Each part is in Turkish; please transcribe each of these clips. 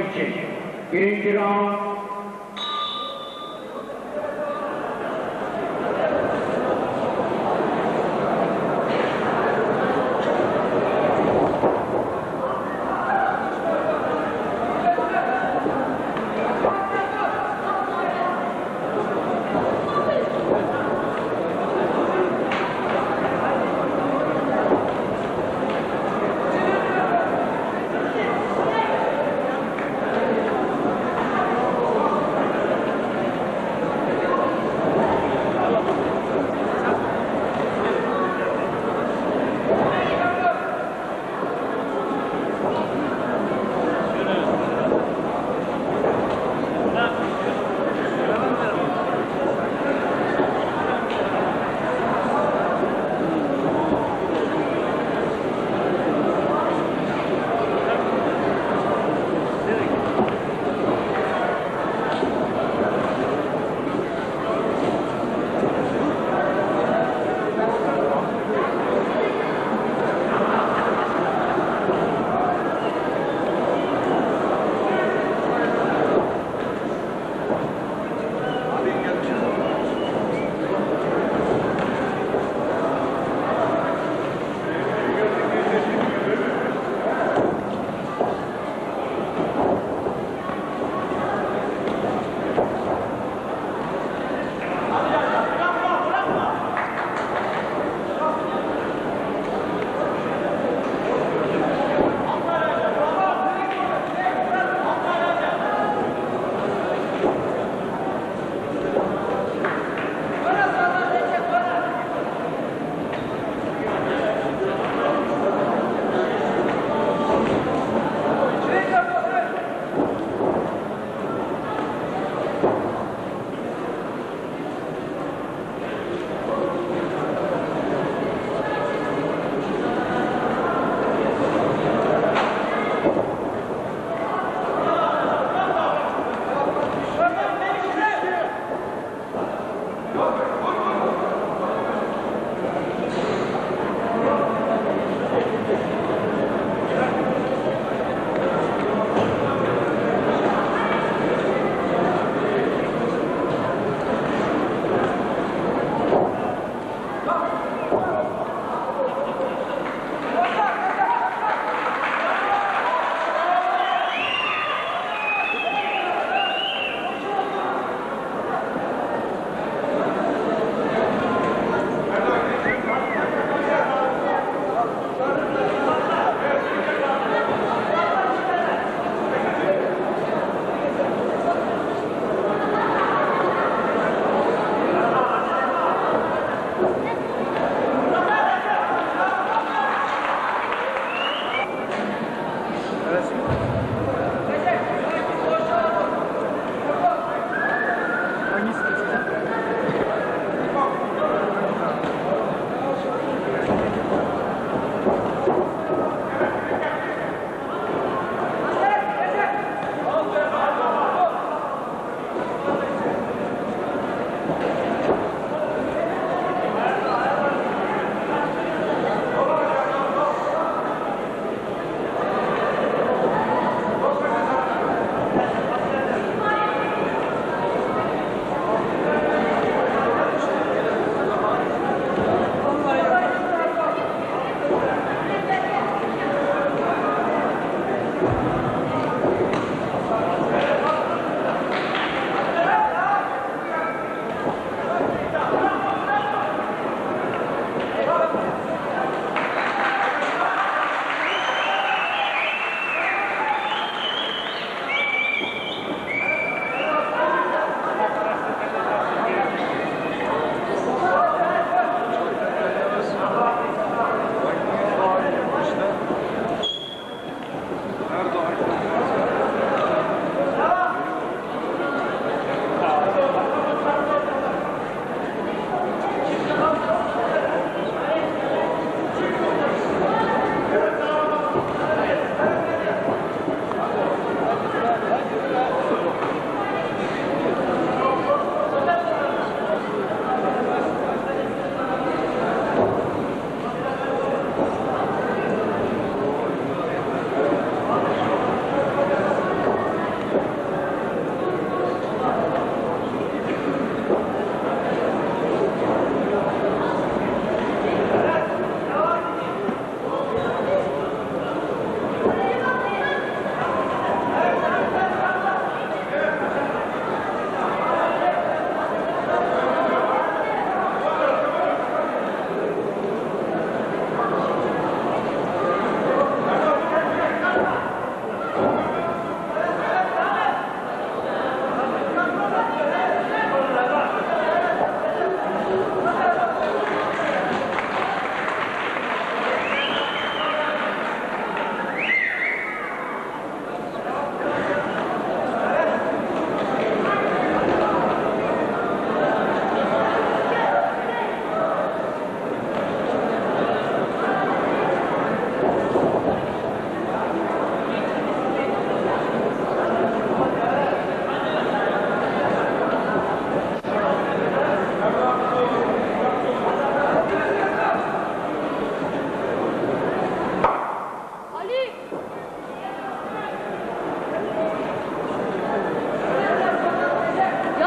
için. Birinci round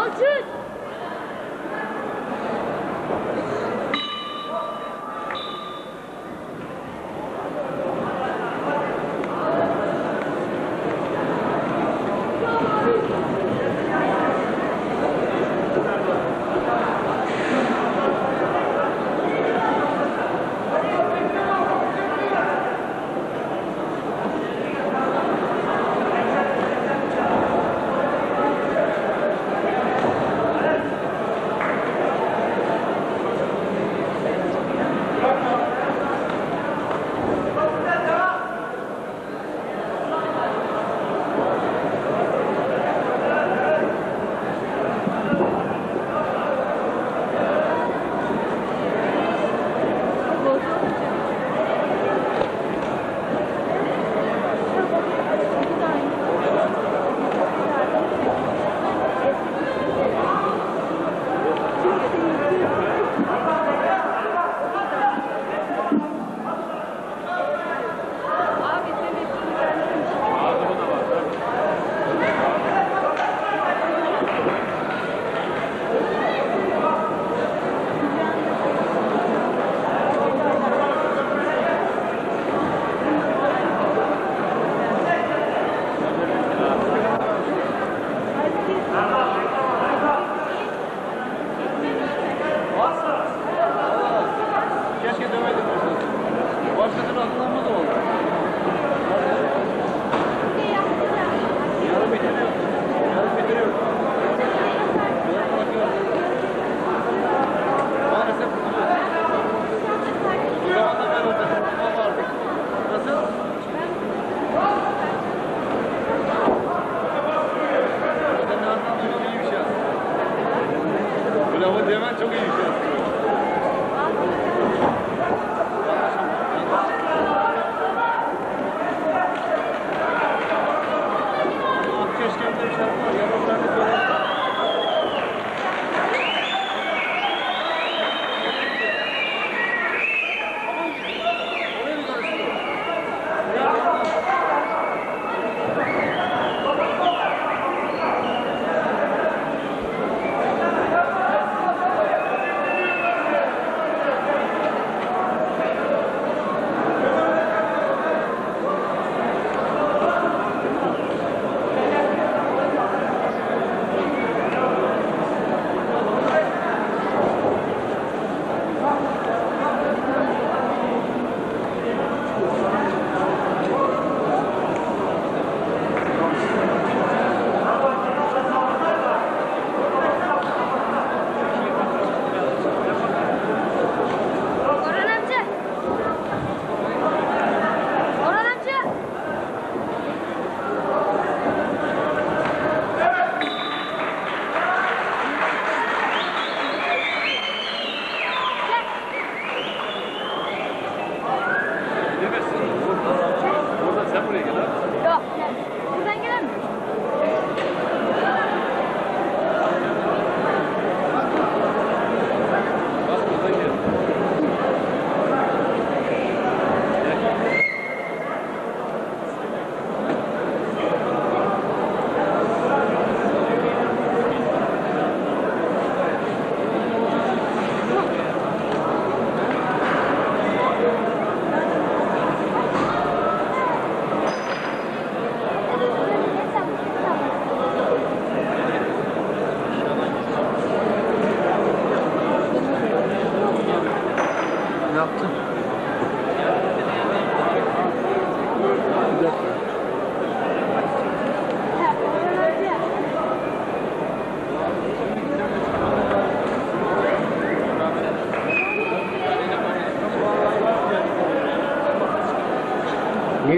Yalçın!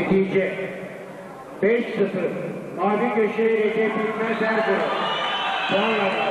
Netice 5-0. Mavi köşe Recep İlmez Erdoğan. Sonra